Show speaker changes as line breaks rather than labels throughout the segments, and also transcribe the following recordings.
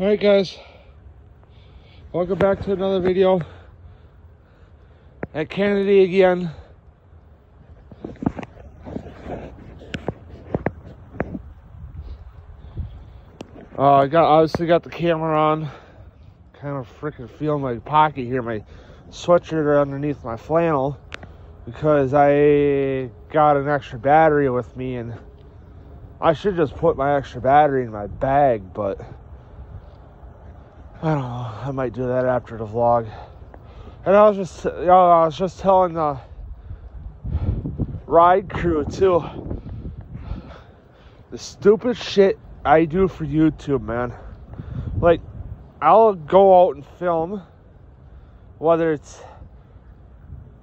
Alright guys, welcome back to another video. At Kennedy again. Uh, I got obviously got the camera on, kind of freaking feel my pocket here, my sweatshirt underneath my flannel because I got an extra battery with me and I should just put my extra battery in my bag, but I don't know. I might do that after the vlog. And I was just, you know, I was just telling the ride crew too. The stupid shit I do for YouTube, man. Like, I'll go out and film, whether it's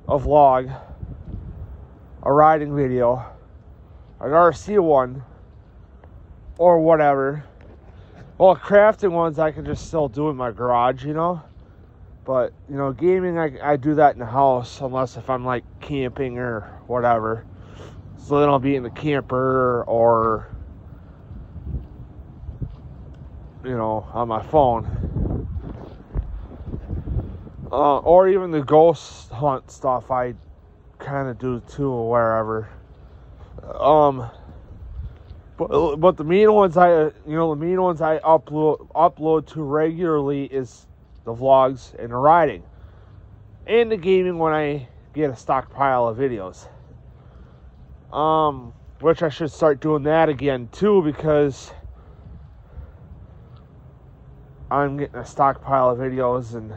a vlog, a riding video, an RC one, or whatever. Well, crafting ones I can just still do in my garage, you know. But you know, gaming I, I do that in the house unless if I'm like camping or whatever. So then I'll be in the camper or you know on my phone. Uh, or even the ghost hunt stuff I kind of do too wherever. Um but, but the main ones I, you know, the main ones I upload upload to regularly is the vlogs and the riding, and the gaming when I get a stockpile of videos. Um, which I should start doing that again too because I'm getting a stockpile of videos and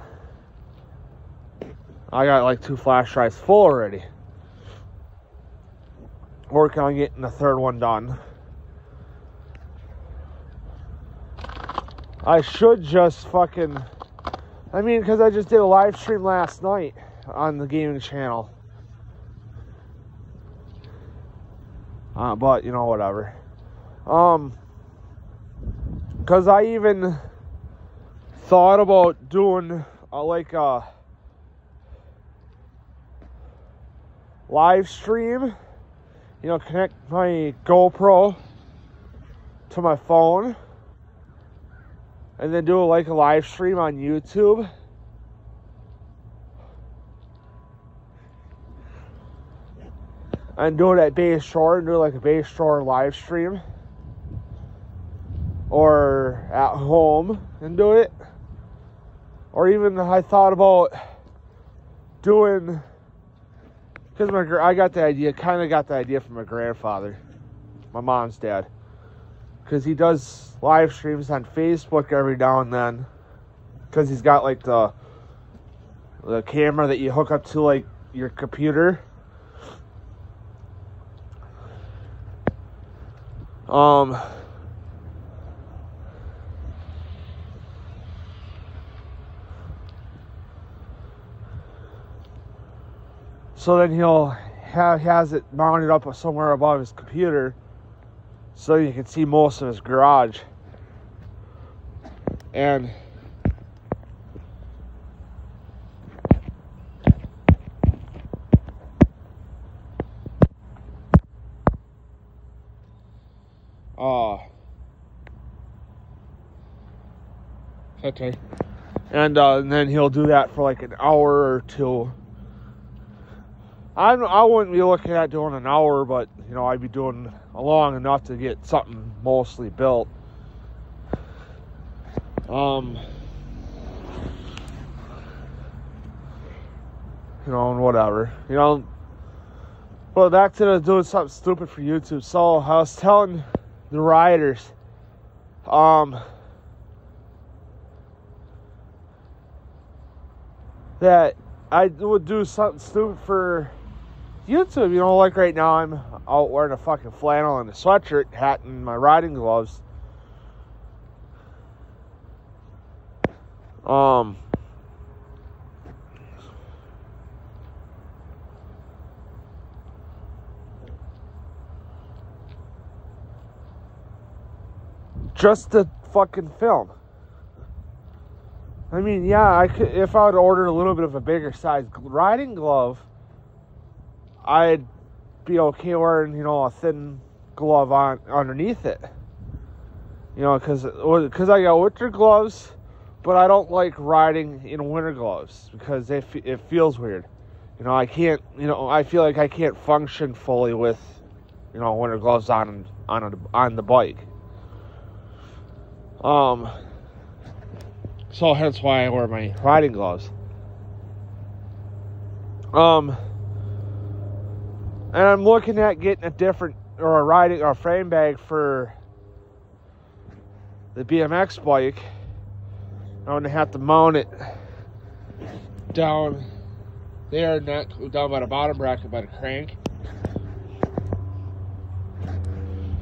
I got like two flash drives full already. Working on getting the third one done. I should just fucking. I mean, because I just did a live stream last night on the gaming channel. Uh, but, you know, whatever. Um, because I even thought about doing uh, like a live stream. You know, connect my GoPro to my phone and then do a, like a live stream on YouTube. And do it at Bay Shore and do like a Bay Shore live stream. Or at home and do it. Or even I thought about doing because my I got the idea, kind of got the idea from my grandfather, my mom's dad because he does live streams on Facebook every now and then. Because he's got like the the camera that you hook up to like your computer. Um. So then he'll have has it mounted up somewhere above his computer so you can see most of his garage. And uh okay. And, uh, and then he'll do that for like an hour or two. I I wouldn't be looking at doing an hour, but you know I'd be doing long enough to get something mostly built. Um, you know, and whatever. You know, but back to the doing something stupid for YouTube. So I was telling the riders, um, that I would do something stupid for YouTube. You know, like right now, I'm out wearing a fucking flannel and a sweatshirt, hat, and my riding gloves. Um. Just to fucking film. I mean, yeah, I could if I would order a little bit of a bigger size riding glove I'd be okay wearing, you know, a thin glove on underneath it. You know, because because I got winter gloves, but I don't like riding in winter gloves because it it feels weird. You know, I can't. You know, I feel like I can't function fully with, you know, winter gloves on on a, on the bike. Um. So hence why I wear my riding gloves. Um. And I'm looking at getting a different or a riding or a frame bag for the BMX bike. I'm gonna have to mount it down there, not down by the bottom bracket by the crank.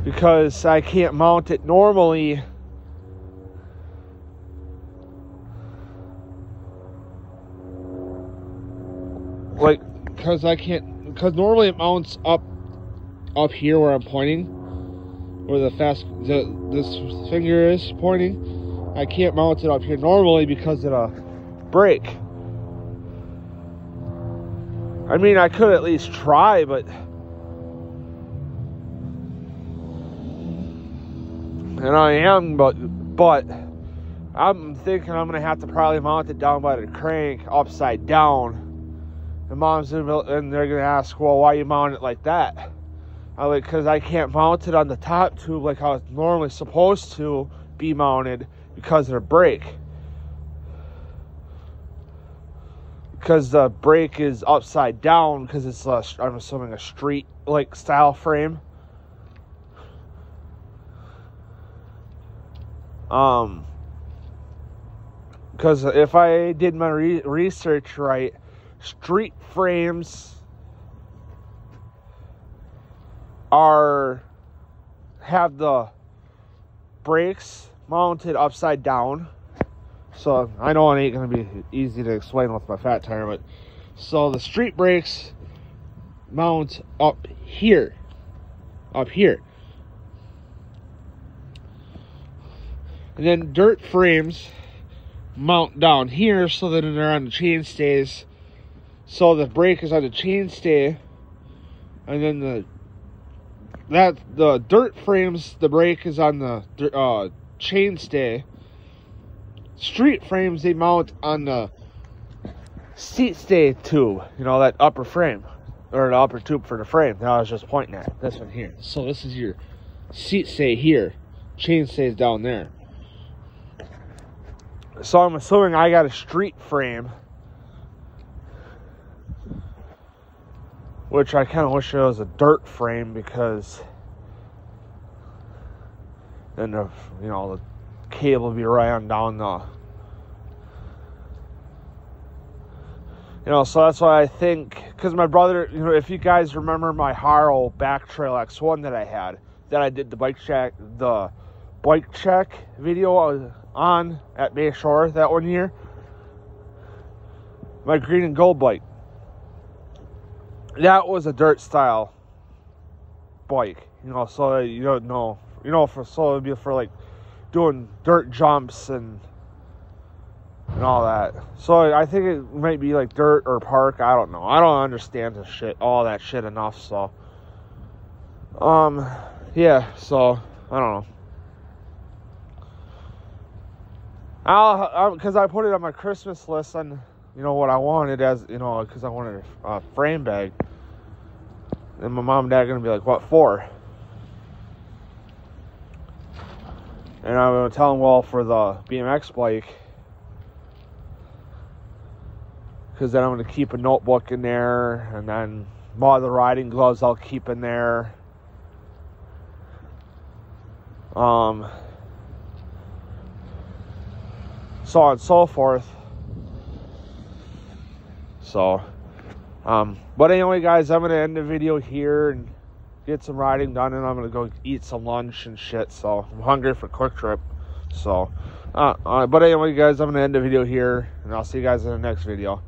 Because I can't mount it normally. Like, because I can't because normally it mounts up up here where I'm pointing, where the fast the, this finger is pointing. I can't mount it up here normally because of the brake. I mean, I could at least try, but and I am, but but I'm thinking I'm gonna have to probably mount it down by the crank upside down and mom's in, and they're gonna ask, well, why you mount it like that? I like, cause I can't mount it on the top tube like I was normally supposed to be mounted because of the brake. Because the brake is upside down because it's a, I'm assuming a street like style frame. Um, because if I did my re- research right street frames are have the brakes mounted upside down. So I know it ain't gonna be easy to explain with my fat tire, but so the street brakes mount up here. Up here. And then dirt frames mount down here so that they're on the chain stays so the brake is on the chainstay, and then the that the dirt frames the brake is on the uh, chainstay. Street frames they mount on the seat stay tube. You know that upper frame or the upper tube for the frame that I was just pointing at. This one here. So this is your seat stay here. Chain stays down there. So I'm assuming I got a street frame which I kind of wish it was a dirt frame because then the you know the cable would be right on down the you know so that's why I think because my brother you know if you guys remember my Haro Backtrail X1 that I had that I did the bike check the bike check video on at Bayshore that one year. My green and gold bike that was a dirt style bike, you know, so you don't know, you know, for so it'd be for like doing dirt jumps and and all that. So I think it might be like dirt or park. I don't know. I don't understand the shit, all that shit enough. So, um, yeah. So I don't know. I'll because I put it on my Christmas list and you know what I wanted as you know because I wanted a frame bag. And my mom and dad are gonna be like, "What for?" And I'm gonna tell them, "Well, for the BMX bike." Because then I'm going to keep a notebook in there, and then all the riding gloves I'll keep in there. Um, so on and so forth. So, um, but anyway, guys, I'm going to end the video here and get some riding done, and I'm going to go eat some lunch and shit. So, I'm hungry for QuikTrip. So, uh, uh, but anyway, guys, I'm going to end the video here, and I'll see you guys in the next video.